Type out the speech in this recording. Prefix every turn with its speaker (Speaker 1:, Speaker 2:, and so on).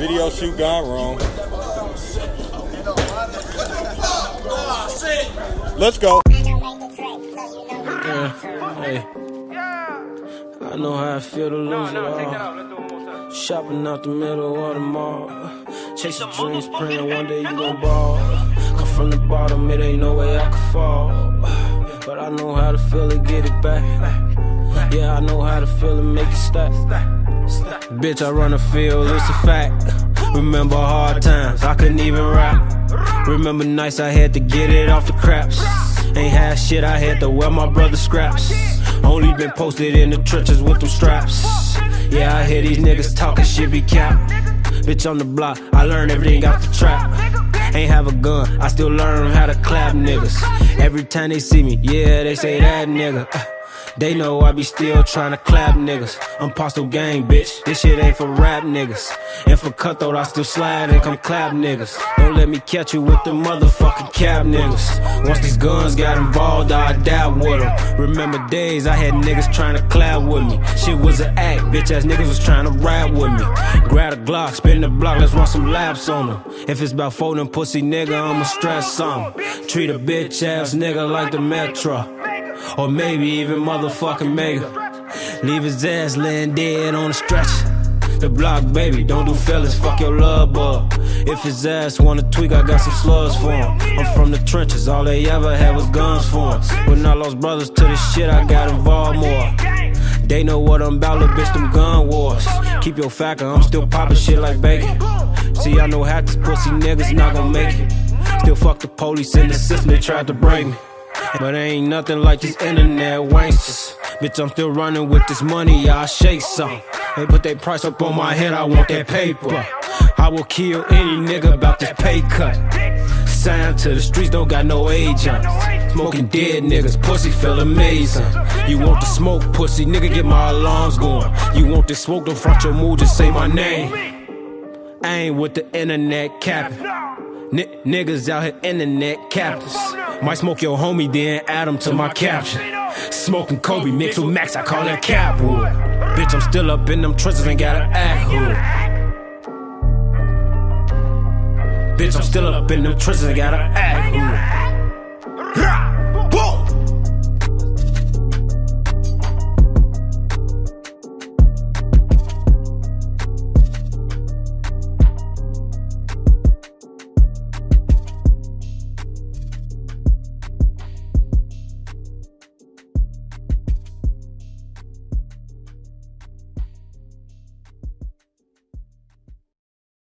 Speaker 1: Video shoot gone wrong. Let's go.
Speaker 2: Yeah, hey. I know how I feel to lose it all. Shopping out the middle of the mall. Chasing dreams, praying one day you gon' ball. Come from the bottom, it ain't no way I could fall. But I know how to feel it, get it back. Yeah, I know how to feel it, make it stack. Bitch, I run a field, it's a fact. Remember hard times, I couldn't even rap. Remember nights I had to get it off the craps. Ain't had shit, I had to wear my brother's scraps. Only been posted in the trenches with them straps. Yeah, I hear these niggas talking shit be cap. Bitch on the block, I learned everything out the trap. Ain't have a gun, I still learn how to clap niggas. Every time they see me, yeah, they say that nigga. Uh, They know I be still trying to clap niggas. I'm Postal Gang, bitch. This shit ain't for rap niggas. And for KutThroat, I still slide and come clap niggas. Don't let me catch you with the motherfucking cap niggas. Once these guns got involved, I dab with them. Remember days I had niggas trying to clap with me. Shit was an act, bitch ass niggas was trying to rap with me. Grab a Glock, spin the block, let's run some laps on them. If it's about folding pussy nigga, I'ma stress some. Treat a bitch ass nigga like the Metro. Or maybe even motherfucking Mega. Leave his ass laying dead on the stretch. The block, baby, don't do fellas, fuck your love bug. If his ass wanna tweak, I got some slugs for him. I'm from the trenches, all they ever had was guns for him. When I lost brothers to this shit, I got involved more. They know what I'm about, little bitch, them gun wars. Keep your factor, I'm still popping shit like bacon. See, I know half these pussy niggas not gon' make it. Still fuck the police in the system, they tried to break me. But ain't nothing like these internet wanksters. Bitch, I'm still running with this money, y'all shake some. They put their price up on my head, I want that paper. I will kill any nigga about this pay cut. Sign to the streets, don't got no agents. Smoking dead niggas, pussy feel amazing. You want the smoke, pussy, nigga, get my alarms going. You want this smoke, don't front your mood, just say my name. I ain't with the internet capping. N- niggas out here internet captains. Might smoke your homie, then add him to my caption. Smoking Kobe mixed with Max, I call that Capwood. Bitch, I'm still up in them trenches and gotta act hood. Bitch, I'm still up in them trenches and gotta act hood.